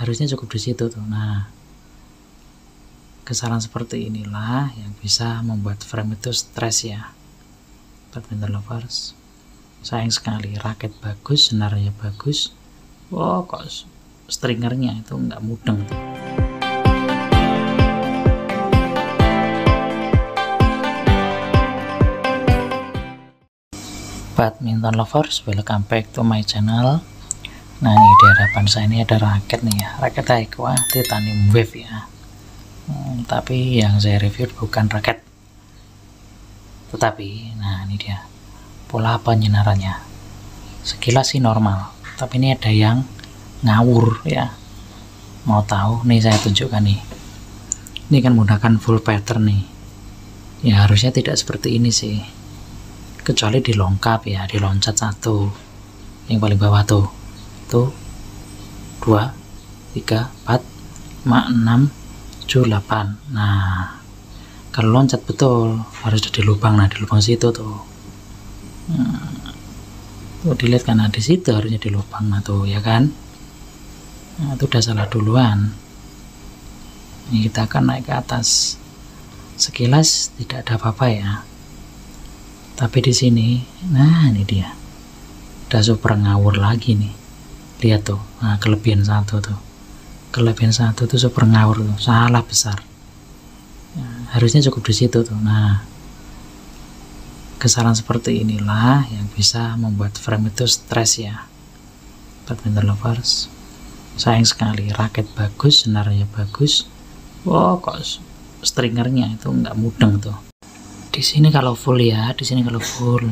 harusnya cukup di situ tuh. Nah kesalahan seperti inilah yang bisa membuat frame itu stres ya. Badminton lovers. Sayang sekali raket bagus senarnya bagus. Wow kok stringernya itu nggak mudeng tuh. Badminton lovers welcome back to my channel nah ini di hadapan saya ini ada raket nih ya. Raket Aqua titanium wave ya. Hmm, tapi yang saya review bukan raket. Tetapi nah ini dia. Pola penyinarannya. Sekilas sih normal tapi ini ada yang ngawur ya. Mau tahu nih saya tunjukkan nih. Ini kan menggunakan full pattern nih. Ya harusnya tidak seperti ini sih. Kecuali dilongkap ya diloncat satu. Yang paling bawah tuh tuh dua tiga empat lima enam tujuh delapan. Nah kalau loncat betul harus di lubang. Nah di lubang situ tuh. Nah, tuh dilihat karena di situ harusnya di lubang. Nah tuh ya kan? Nah, itu udah salah duluan. Ini kita akan naik ke atas. Sekilas tidak ada apa-apa ya. Tapi di sini nah ini dia. Udah super ngawur lagi nih lihat tuh nah kelebihan satu tuh. Kelebihan satu tuh super ngawur tuh salah besar. Nah, harusnya cukup di situ tuh. Nah kesalahan seperti inilah yang bisa membuat frame itu stres ya. Badminton lovers sayang sekali raket bagus senarnya bagus. Wow kok stringernya itu nggak mudeng tuh. Di sini kalau full ya di sini kalau full.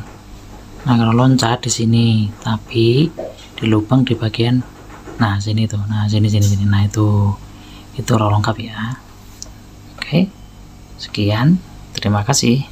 Nah kalau loncat di sini tapi di lubang di bagian nah sini tuh nah sini sini sini. Nah itu itu lengkap ya. Oke sekian. Terima kasih